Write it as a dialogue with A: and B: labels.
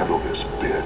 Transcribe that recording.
A: pelo respeito.